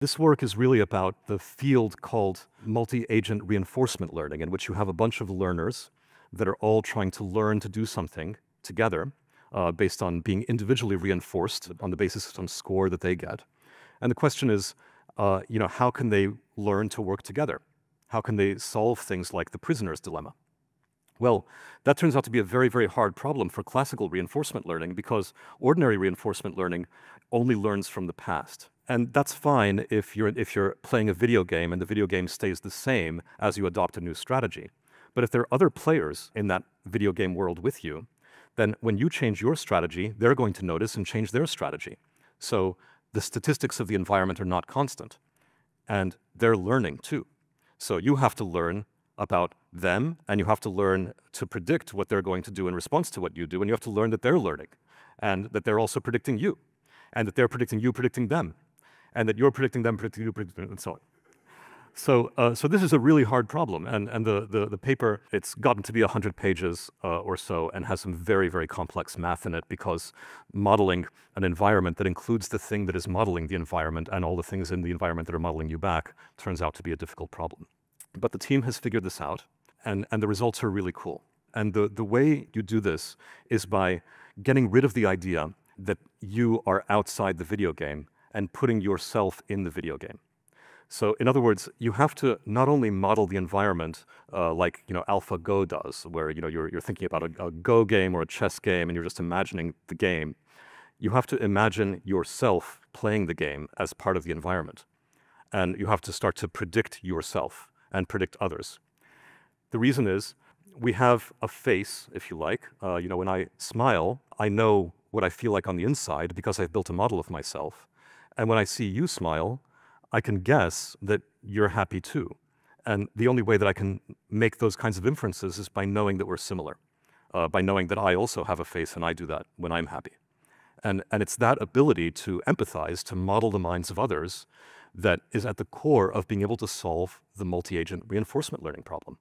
This work is really about the field called multi-agent reinforcement learning, in which you have a bunch of learners that are all trying to learn to do something together uh, based on being individually reinforced on the basis of some score that they get. And the question is, uh, you know, how can they learn to work together? How can they solve things like the prisoner's dilemma? Well, that turns out to be a very, very hard problem for classical reinforcement learning because ordinary reinforcement learning only learns from the past. And that's fine if you're, if you're playing a video game and the video game stays the same as you adopt a new strategy. But if there are other players in that video game world with you, then when you change your strategy, they're going to notice and change their strategy. So the statistics of the environment are not constant. And they're learning too. So you have to learn about them and you have to learn to predict what they're going to do in response to what you do. And you have to learn that they're learning and that they're also predicting you and that they're predicting you predicting them and that you're predicting them, predicting you, predicting them, and so on. So, uh, so this is a really hard problem, and, and the, the, the paper, it's gotten to be 100 pages uh, or so and has some very, very complex math in it because modeling an environment that includes the thing that is modeling the environment and all the things in the environment that are modeling you back turns out to be a difficult problem. But the team has figured this out, and, and the results are really cool. And the, the way you do this is by getting rid of the idea that you are outside the video game and putting yourself in the video game. So in other words, you have to not only model the environment uh, like you know AlphaGo does, where you know you're, you're thinking about a, a Go game or a chess game and you're just imagining the game. You have to imagine yourself playing the game as part of the environment. And you have to start to predict yourself and predict others. The reason is we have a face, if you like. Uh, you know, when I smile, I know what I feel like on the inside because I've built a model of myself. And when I see you smile, I can guess that you're happy too. And the only way that I can make those kinds of inferences is by knowing that we're similar, uh, by knowing that I also have a face and I do that when I'm happy. And, and it's that ability to empathize, to model the minds of others, that is at the core of being able to solve the multi-agent reinforcement learning problem.